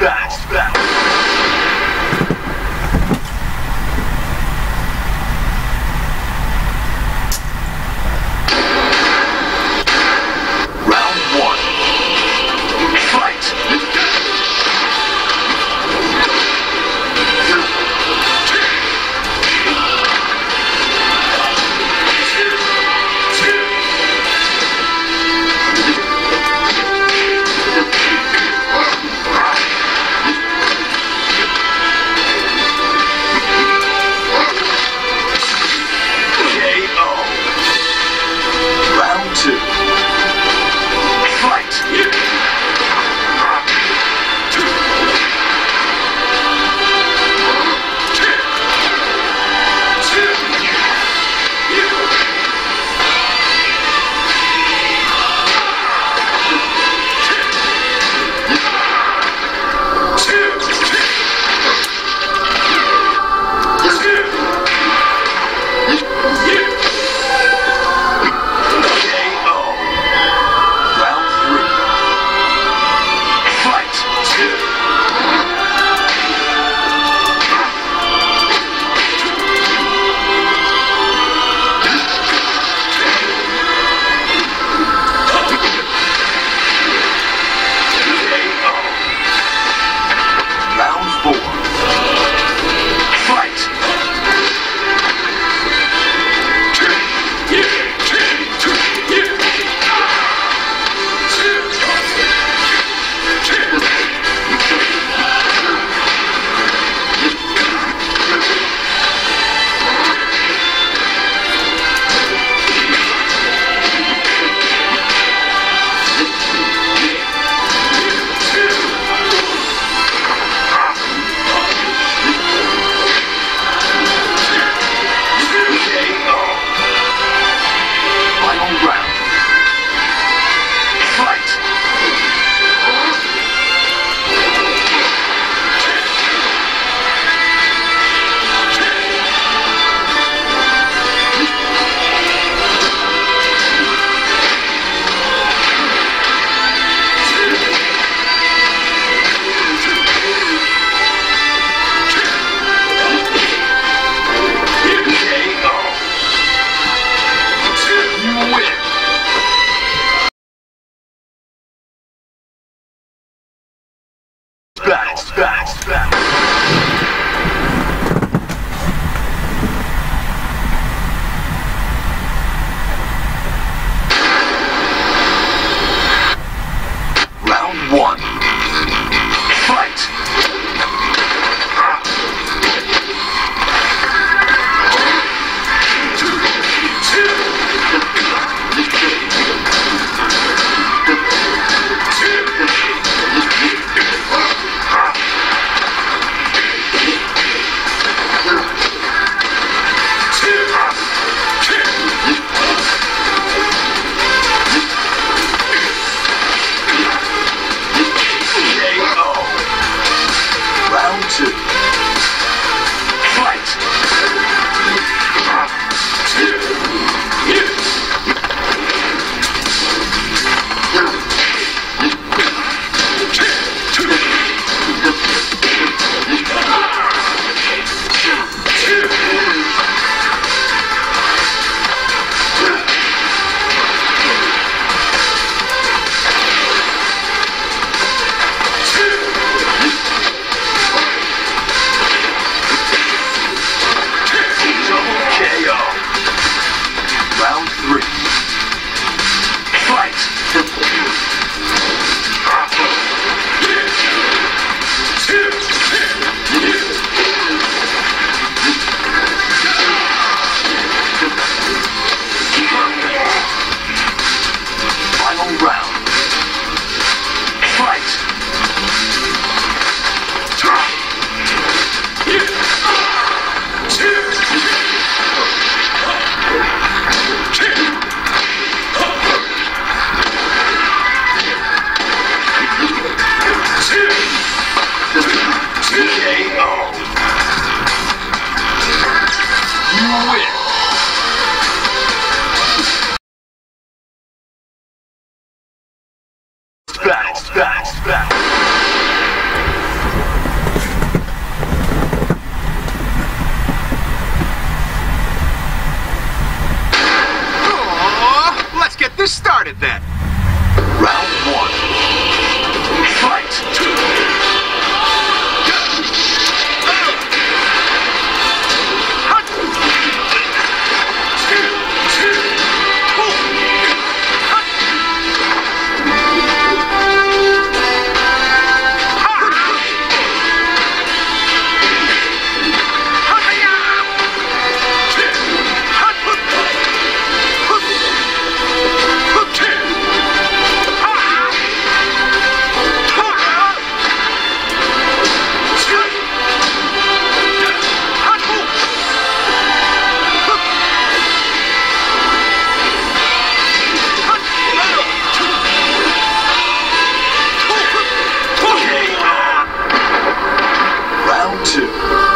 Bounce back. Bounce, bounce. two.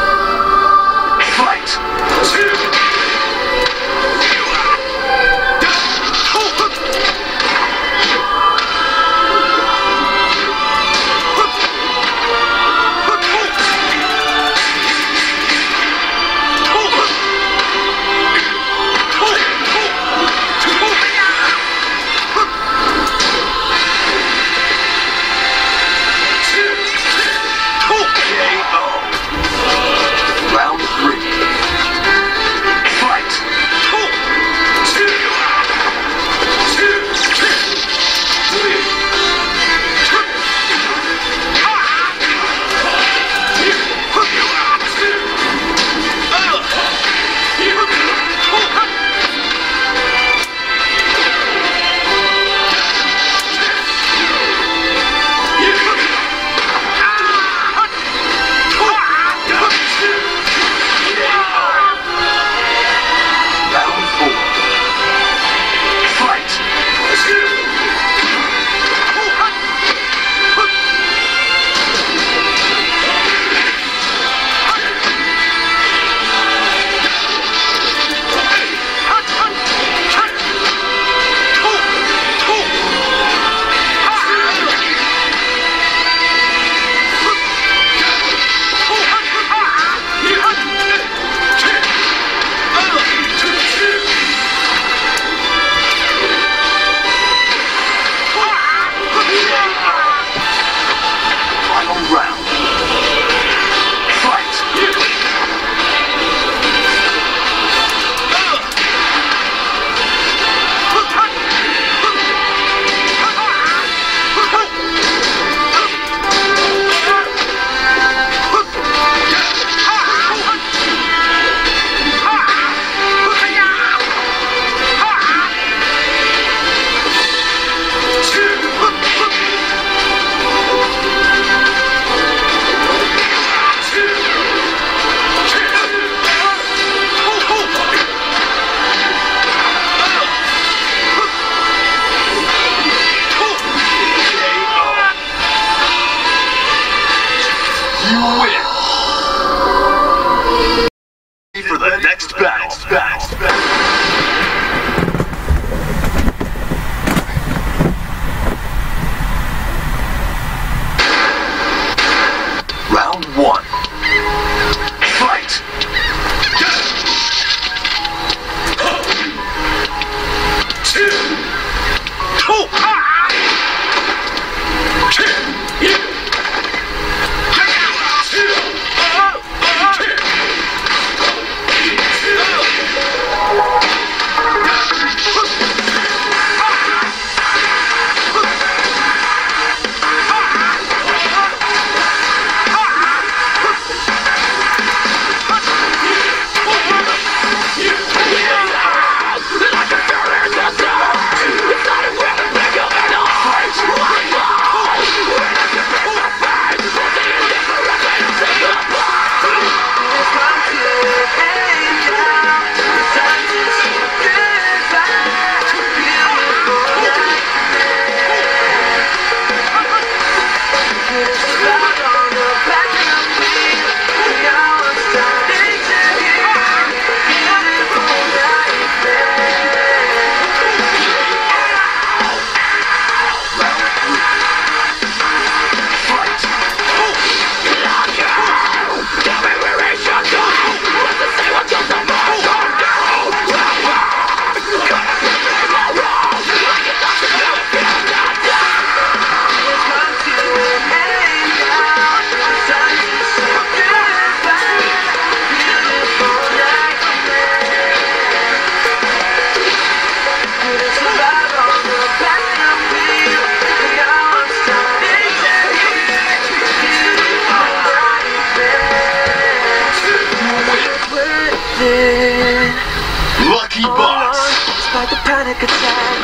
Lucky Box. Despite